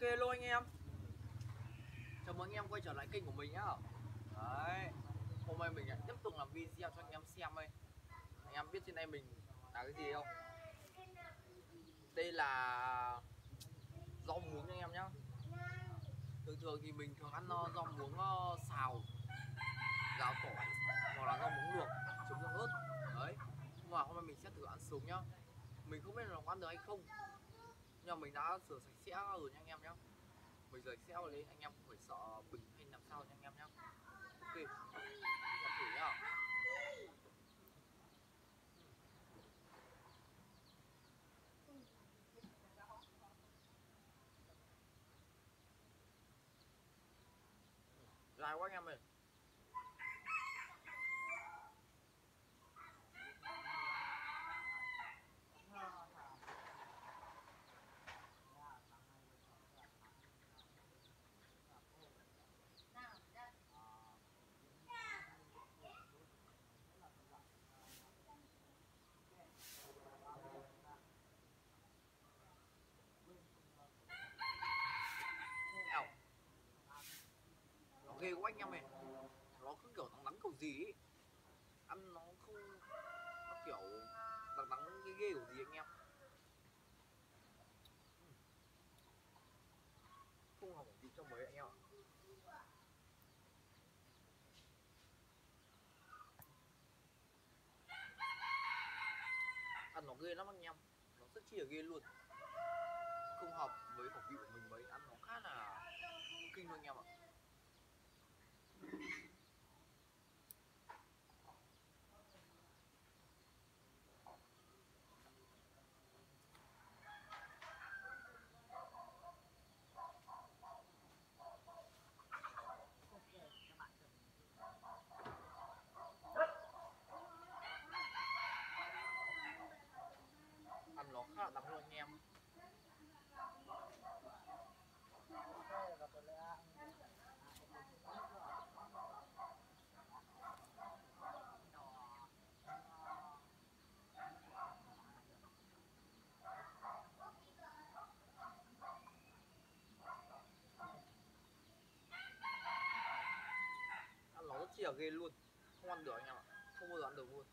Ok luôn anh em. Chào mừng anh em quay trở lại kênh của mình nhá. Đấy. Hôm nay mình lại tiếp tục làm video cho anh em xem đây. Anh em biết trên đây mình là cái gì không? Đây là Rau muống anh em nhá. Thường thường thì mình thường ăn ờ, rau muống ờ, xào, Rau tỏi Hoặc là rau muống luộc, Trứng rau ớt. Đấy. Nhưng mà hôm nay mình sẽ thử ăn sống nhá. Mình không biết là nó ăn được hay không nhưng mà mình đã rửa sạch sẽ rồi nha anh em nhé mình rửa sạch sẽ lên anh em không phải sợ bình hay làm sao nha anh em nhé ok làm thử nhá. Dài quá anh em ơi. Nó anh em này nó cứ kiểu đắng đắng kiểu gì ấy. Ăn nó không, nó kiểu đắng đắng ghê ghê kiểu gì anh em. Không hợp gì cho mấy anh em ăn nó ghê lắm anh em. Nó rất chi là ghê luôn. Không hợp với khẩu vị của mình mấy. Ăn nó khá là kinh luôn anh em ạ. Là ghê luôn. Không ăn được anh em ạ. Không bao giờ ăn được luôn.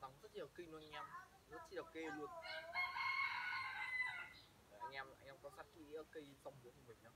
Nó rất nhiều kinh luôn anh em. Rất chi là kê luôn. Đấy, anh em anh em có sát kỹ ờ, cây xong của mình nhá.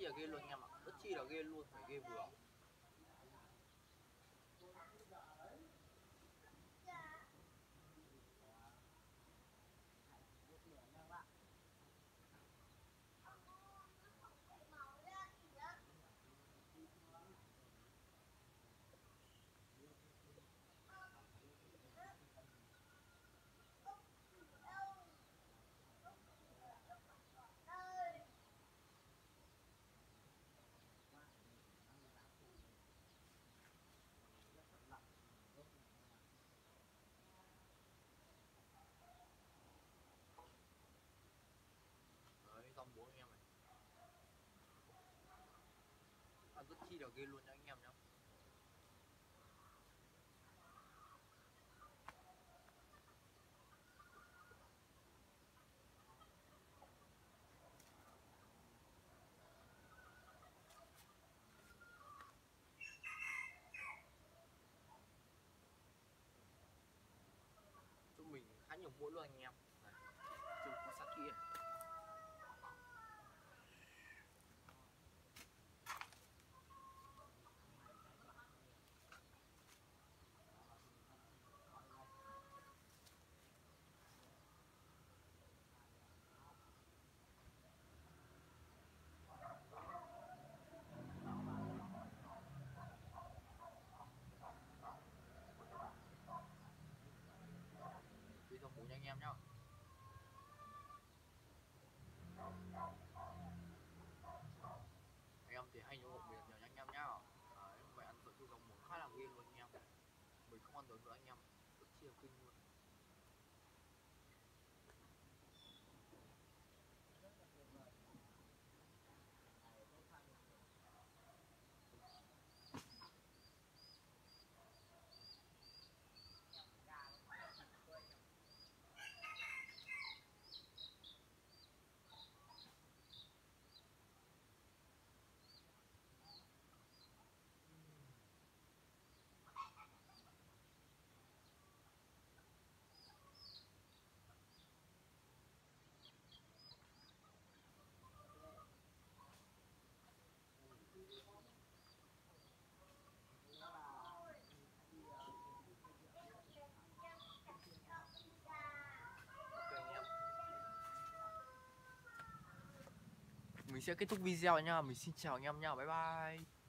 Chi là ghê luôn anh em ạ. Rất chi là ghê luôn, phải ghê vừa. Rất chi là ghê luôn cho anh em nhá. Chúng mình khá nhiều mũi luôn anh em Này, trông quan sát kỹ này. đi thông bố nha anh em nhá. Anh em thì hay nhớ một biệt nhờ anh em nhá. À, em phải ăn thử gồng một khá là ghê luôn anh em. Mình không ăn được nữa anh em. Rất chi kinh luôn. Mình sẽ kết thúc video nha. Mình xin chào anh em nha. Bye bye.